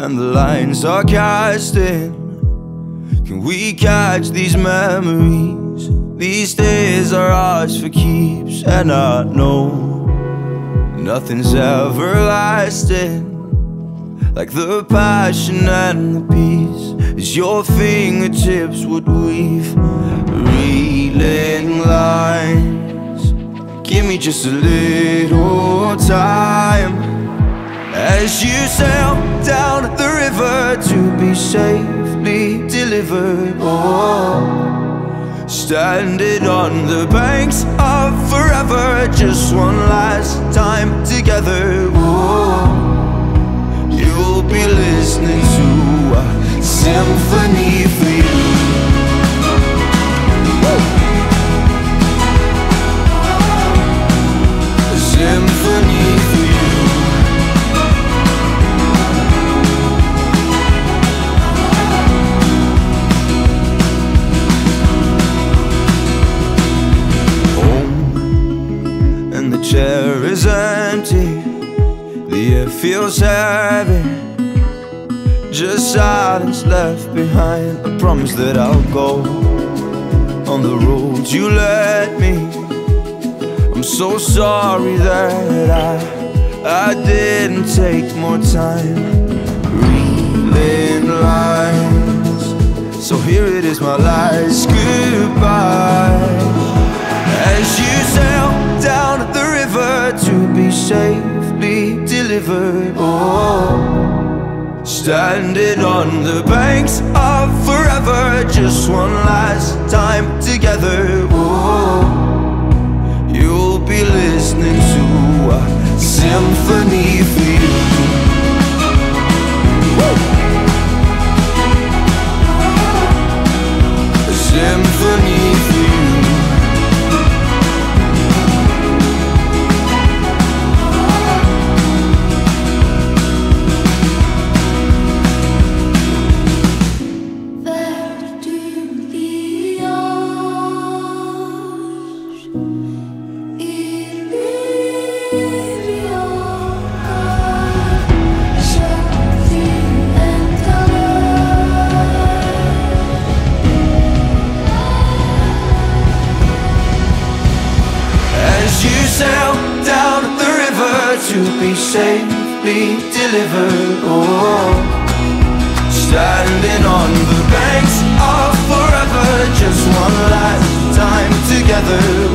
and the lines are casting. Can we catch these memories? These days are ours for keeps, and I know nothing's everlasting. Like the passion and the peace, as your fingertips would weave, reeling lines. Give me just a little time. As you sail down the river to be safely delivered. Oh, standing on the banks of forever Just one last time together chair is empty. The air feels heavy. Just silence left behind. I promise that I'll go on the road you led me. I'm so sorry that I I didn't take more time reeling lines. So here it is, my last goodbye. Delivered. Oh, standing on the banks of forever, just one last time together. To be safely delivered. Oh, standing on the banks of forever, just one last time together.